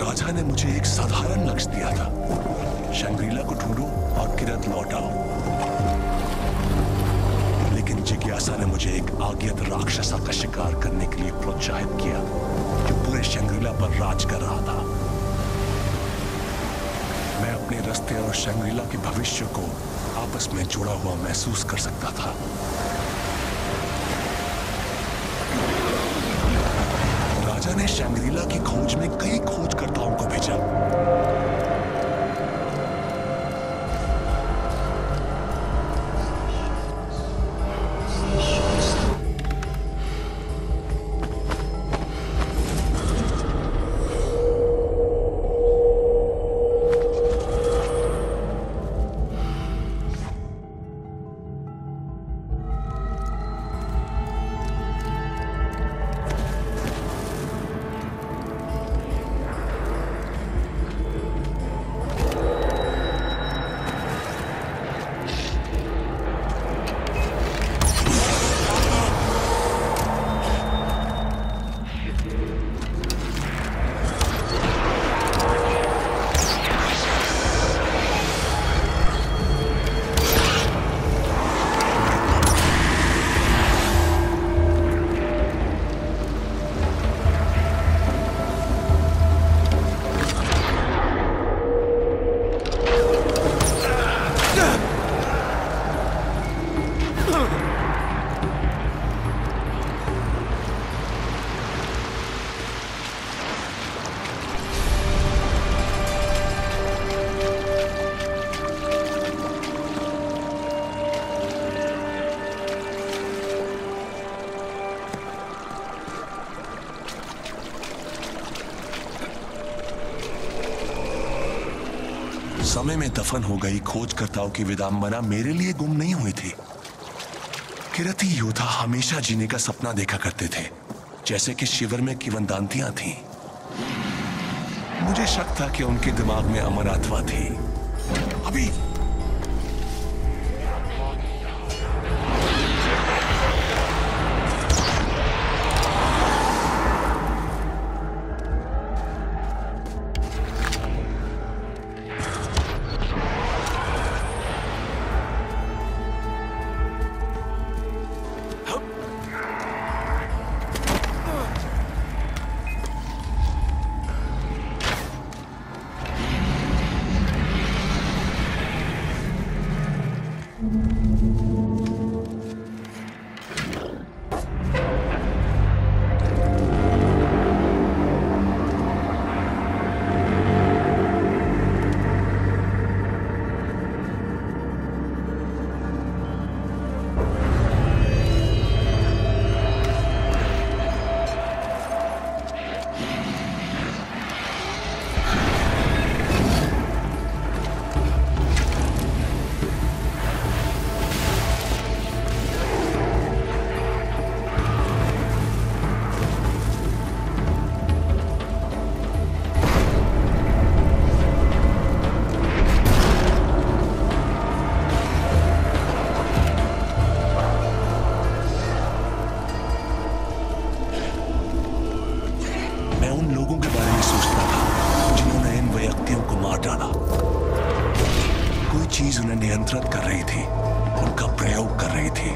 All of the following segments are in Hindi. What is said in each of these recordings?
राजा ने मुझे एक साधारण लक्ष्य दिया था। शंग्रीला को ढूंढो और किरत लौटाओ लेकिन जिज्ञासा ने मुझे एक आज्ञत राक्षसा का शिकार करने के लिए प्रोत्साहित किया, जो पूरे शंग्रीला पर राज कर रहा था। मैं अपने रास्ते और शंग्रीला के भविष्य को आपस में जुड़ा हुआ महसूस कर सकता था। ने शंग्रीला की खोज में कई खोजकर्ताओं को भेजा। समय में दफन हो गई खोजकर्ताओं की विदाम्बना मेरे लिए गुम नहीं हुई थी। किरती योद्धा हमेशा जीने का सपना देखा करते थे, जैसे कि शिविर में किवंदांतियाँ थीं। मुझे शक था कि उनके दिमाग में अमरात्मा थी। अभी मार डाला कोई चीज़ उन्हें नियंत्रित कर रही थी, उनका प्रयोग कर रही थी।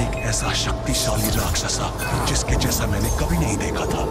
एक ऐसा शक्तिशाली राक्षसा, जिसके जैसा मैंने कभी नहीं देखा था।